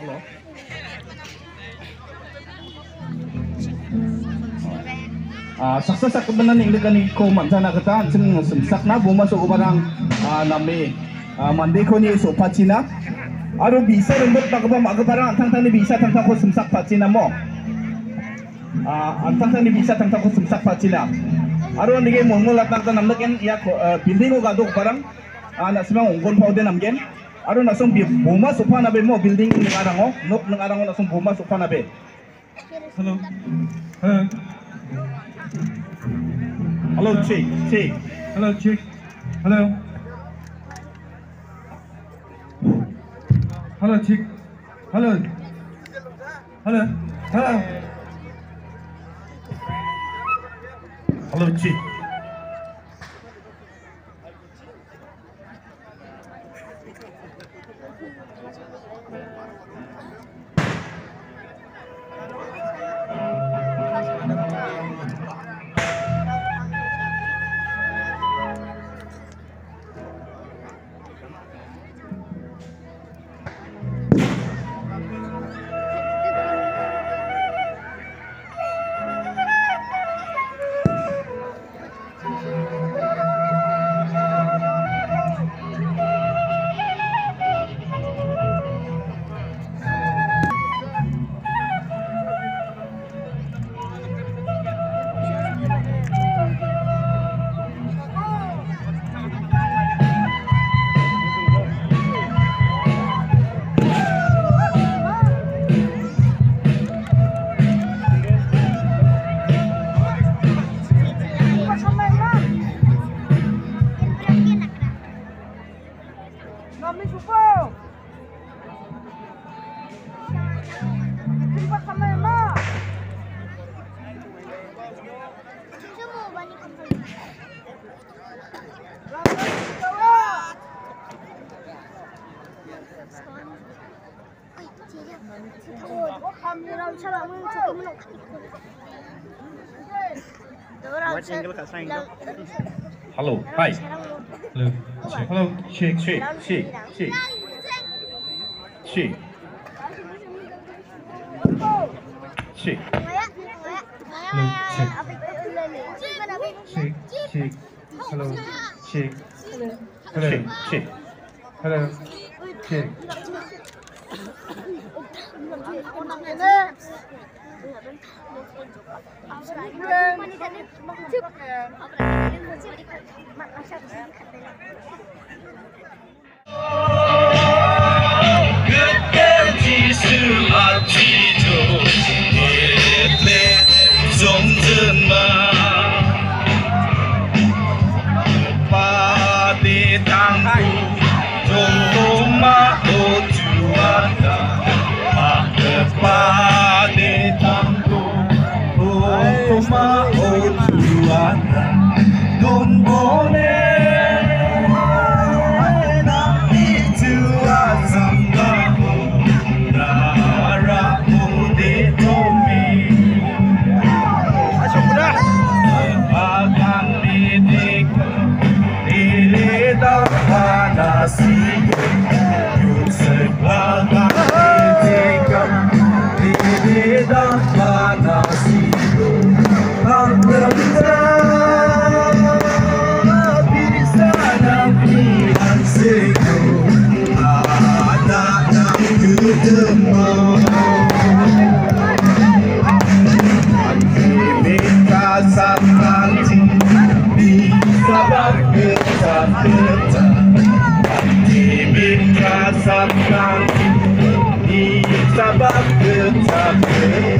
Halo. Uh, saksa sa kabanan ng ilgan ko manjana kata ah, sin sin sakna bumasok umarang uh, ah, nami. Uh, mandi ko ni so patina aro bisa rembot takba magabarang tang tangtang ni bisa tangtang tang ko sumsak patina mo. Ang tang ni bisa tangtang tang ko sumsak patina aro nige mulmulat nang tang namlaken ya building ko gadok parang anak semang ungkon pau de namgen aron nasong buma sopa nabe, mo building ng arango oh. nok ng arango nasong buma sopa na hello. Hello hello chick chick hello chick hello. Hello chick hello. Hello. Hello. Hello chick Hello, hi. Hello. Chick. Hello. Check, check, check, check, check. Check. Chick. Chick. Hello. Chick. Hello. Check, check. Hello. Chick. 그때 Sabah, sabah,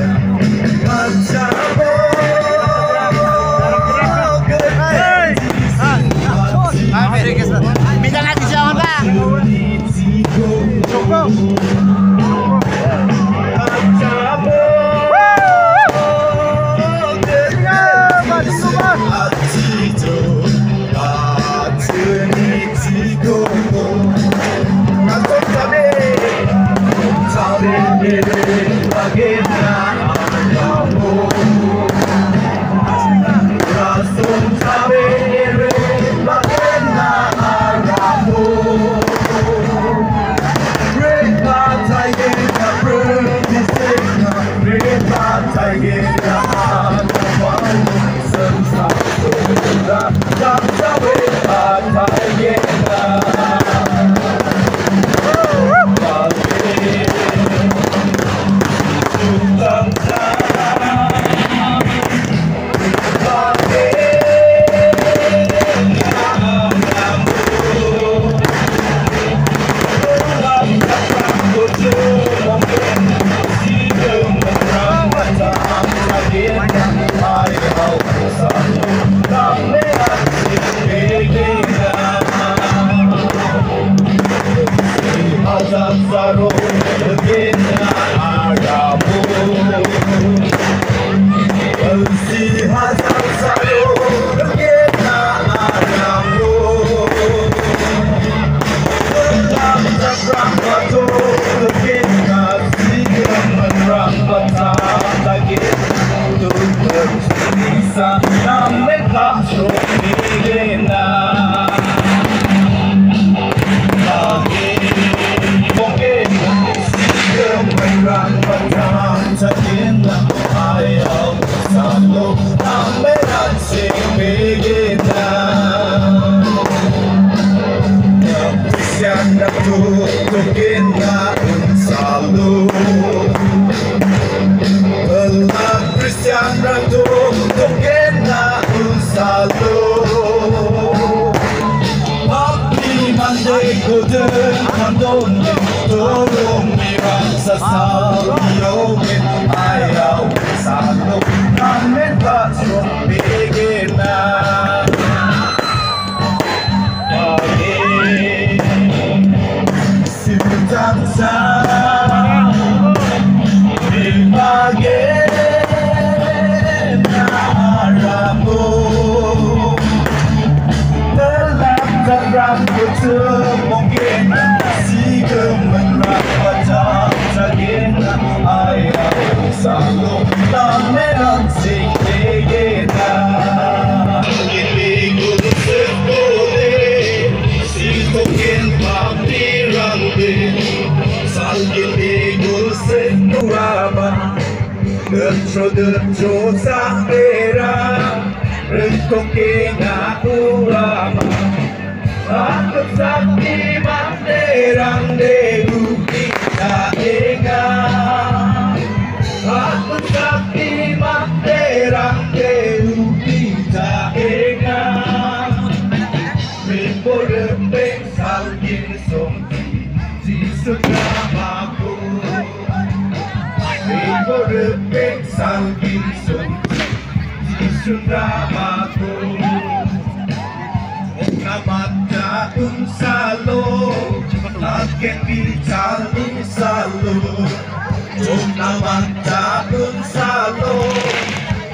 돌아봐. 늦춰든 조상들아 눈꽃게나 돌아봐. 아급 산디 맘대랑 내 ginseng Isun trabaho O kamadya un salo Lakin bicarun salo O kamadya un salo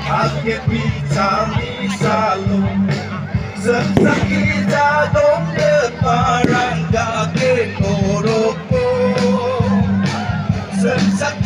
Lakin bicarun salo Sesak kita dong deparang Gak ke koroko Sesak